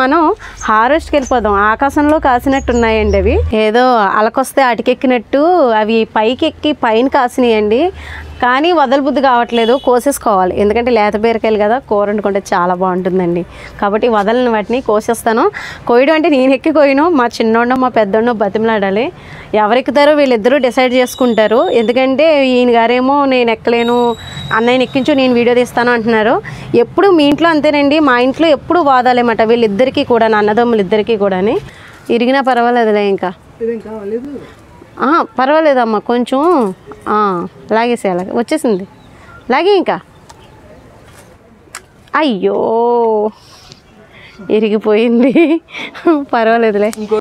మనం హార్వెస్ట్కి వెళ్ళిపోదాం. ఆకాశంలో కాసినట్టు ఉన్నాయండి అవి. ఏదో అలకొస్తే అటుకెక్కినట్టు అవి పైకి ఎక్కి పైన కాసినాయండి. కానీ వదలబుద్ధి కావట్లేదు కోసేసుకోవాలి. ఎందుకంటే లేత బీరకాయలు కదా కూర వండుకుంటే చాలా బాగుంటుందండి. కాబట్టి వదలని వాటిని కోసేస్తాను. కోయడం అంటే నేను ఎక్కి కోయను మా చిన్నోడో మా పెద్దోడో బతిమలాడాలి. ఎవరెక్కుతారో వీళ్ళిద్దరూ డిసైడ్ చేసుకుంటారు. ఎందుకంటే ఈయన గారేమో నేను ఎక్కలేను అన్నయ్యని ఎక్కించు నేను వీడియో తీస్తాను అంటున్నారు. ఎప్పుడు మీ ఇంట్లో అంతేనండి మా ఇంట్లో ఎప్పుడు వాదాలేమాట వీళ్ళిద్దరికీ కూడా నన్నదమ్ములు ఇద్దరికీ కూడాని. ఇరిగినా పర్వాలేదులే ఇంకా. పర్వాలేదమ్మా కొంచెం లాగేసే అలాగే వచ్చేసింది. లాగే ఇంకా. అయ్యో ఇరిగిపోయింది. పర్వాలేదులే.